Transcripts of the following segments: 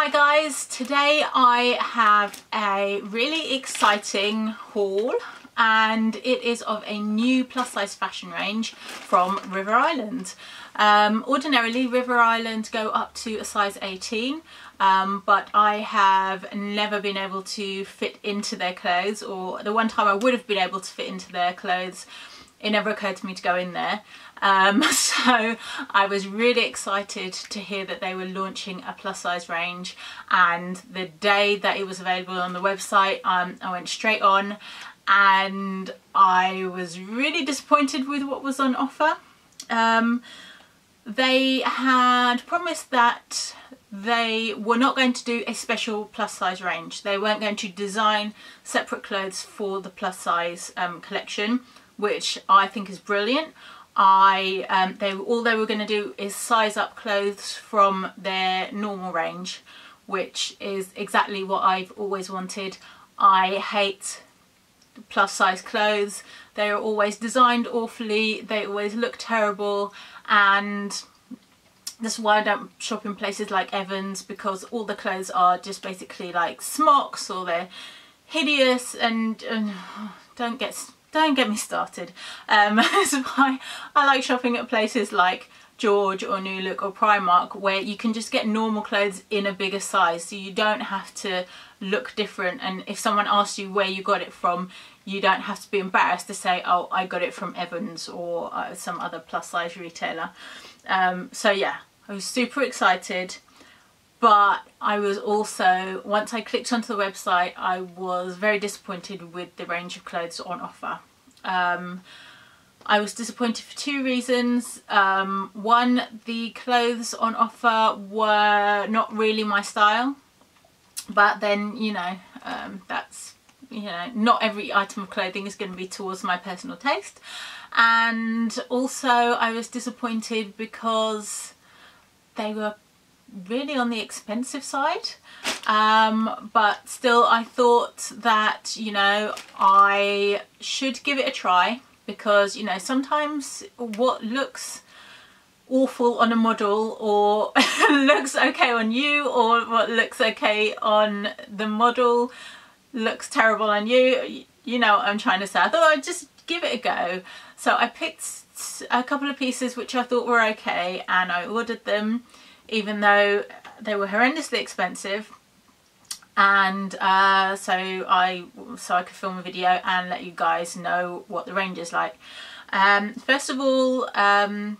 Hi guys, today I have a really exciting haul and it is of a new plus size fashion range from River Island. Um, ordinarily River Island go up to a size 18 um, but I have never been able to fit into their clothes or the one time I would have been able to fit into their clothes it never occurred to me to go in there. Um, so I was really excited to hear that they were launching a plus size range and the day that it was available on the website um, I went straight on and I was really disappointed with what was on offer. Um, they had promised that they were not going to do a special plus size range. They weren't going to design separate clothes for the plus size um, collection which I think is brilliant. I um, they all they were going to do is size up clothes from their normal range, which is exactly what I've always wanted. I hate plus size clothes. They are always designed awfully. They always look terrible, and that's why I don't shop in places like Evans because all the clothes are just basically like smocks or they're hideous and, and don't get don't get me started. Um, that's why I like shopping at places like George or New Look or Primark where you can just get normal clothes in a bigger size so you don't have to look different and if someone asks you where you got it from you don't have to be embarrassed to say oh I got it from Evans or uh, some other plus size retailer. Um, so yeah I was super excited but I was also, once I clicked onto the website, I was very disappointed with the range of clothes on offer. Um, I was disappointed for two reasons. Um, one, the clothes on offer were not really my style, but then, you know, um, that's, you know, not every item of clothing is going to be towards my personal taste. And also I was disappointed because they were really on the expensive side. Um, but still I thought that you know I should give it a try because you know sometimes what looks awful on a model or looks okay on you or what looks okay on the model looks terrible on you you know what I'm trying to say. I thought I'd just give it a go. So I picked a couple of pieces which I thought were okay and I ordered them even though they were horrendously expensive and uh, so I so I could film a video and let you guys know what the range is like. Um, first of all, um,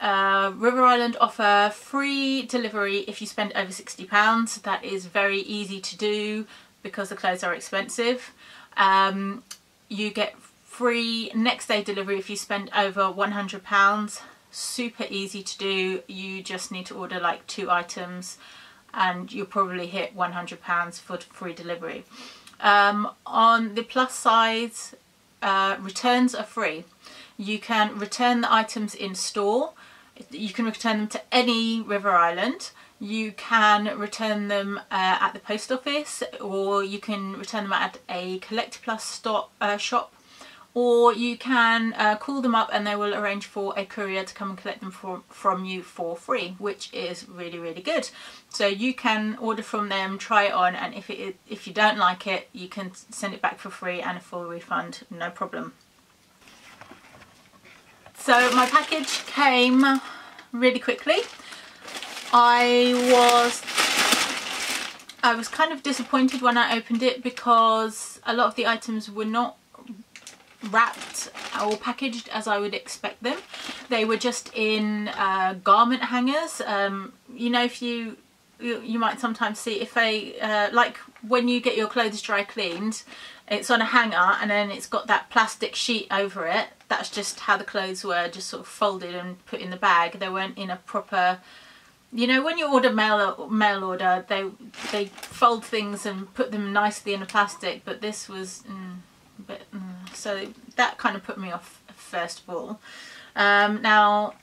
uh, River Island offer free delivery if you spend over £60. That is very easy to do because the clothes are expensive. Um, you get free next day delivery if you spend over £100 super easy to do. You just need to order like two items and you'll probably hit £100 for free delivery. Um, on the plus size uh, returns are free. You can return the items in store. You can return them to any river island. You can return them uh, at the post office or you can return them at a collect plus stop, uh, shop or you can uh, call them up and they will arrange for a courier to come and collect them for, from you for free which is really really good. So you can order from them try it on and if it if you don't like it you can send it back for free and a full refund no problem. So my package came really quickly. I was I was kind of disappointed when I opened it because a lot of the items were not wrapped or packaged as I would expect them. They were just in uh, garment hangers. Um, you know, if you, you, you might sometimes see if they, uh, like when you get your clothes dry cleaned, it's on a hanger and then it's got that plastic sheet over it. That's just how the clothes were, just sort of folded and put in the bag. They weren't in a proper you know when you order mail mail order they they fold things and put them nicely in a plastic but this was mm, but mm, so that kind of put me off first of all. Um, now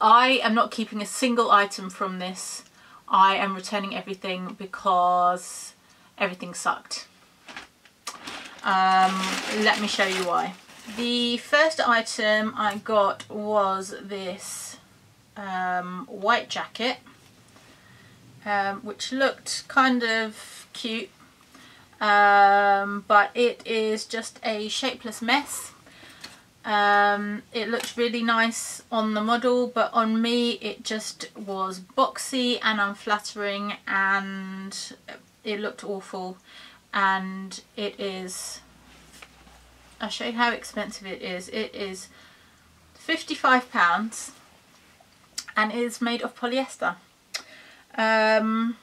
I am not keeping a single item from this. I am returning everything because everything sucked. Um, let me show you why. The first item I got was this um, white jacket um, which looked kind of cute um, but it is just a shapeless mess. Um, it looks really nice on the model but on me it just was boxy and unflattering and it looked awful. And it is I'll show you how expensive it is. It is 55 pounds and is made of polyester. Um,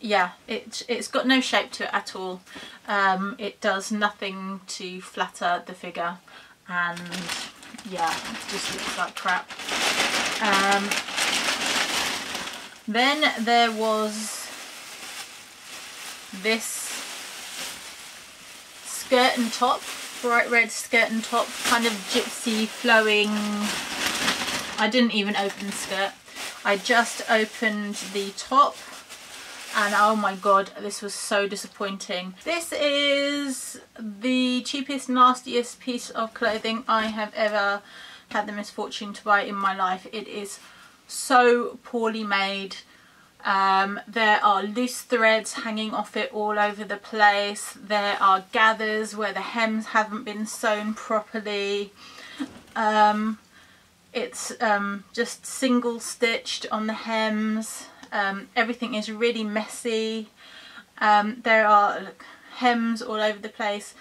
yeah, it, it's got no shape to it at all. Um, it does nothing to flatter the figure and yeah, it just looks like crap. Um, then there was this skirt and top, bright red skirt and top, kind of gypsy flowing. I didn't even open the skirt. I just opened the top and oh my god this was so disappointing. This is the cheapest nastiest piece of clothing I have ever had the misfortune to buy in my life. It is so poorly made. Um, there are loose threads hanging off it all over the place. There are gathers where the hems haven't been sewn properly. Um, it's um, just single stitched on the hems um, everything is really messy. Um, there are like, hems all over the place.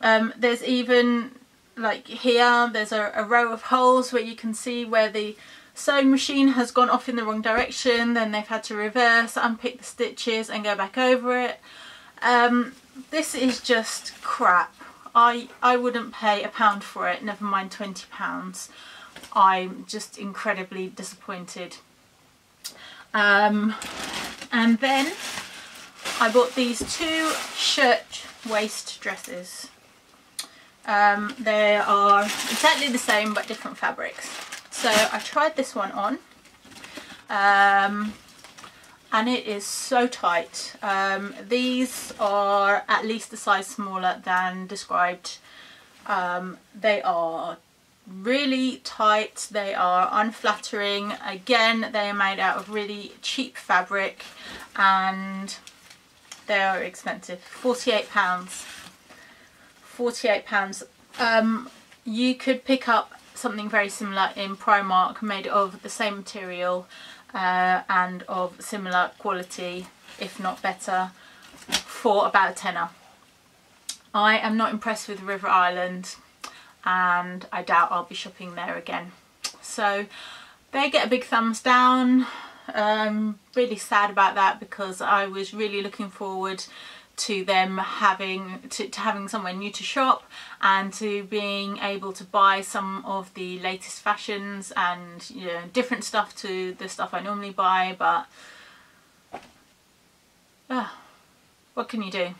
Um, there's even like here there's a, a, row of holes where you can see where the sewing machine has gone off in the wrong direction then they've had to reverse unpick the stitches and go back over it um, this is just crap I I wouldn't pay a pound for it never mind 20 pounds I'm just incredibly disappointed um, and then I bought these two shirt waist dresses. Um, they are exactly the same but different fabrics. So I tried this one on um, and it is so tight. Um, these are at least a size smaller than described. Um, they are really tight. They are unflattering. Again they are made out of really cheap fabric and they are expensive. 48 pounds. 48 pounds. Um, you could pick up something very similar in Primark made of the same material uh, and of similar quality if not better for about a tenner. I am not impressed with River Island and I doubt I'll be shopping there again. So they get a big thumbs down. Um, really sad about that because I was really looking forward to them having to, to, having somewhere new to shop and to being able to buy some of the latest fashions and you know different stuff to the stuff I normally buy but uh, what can you do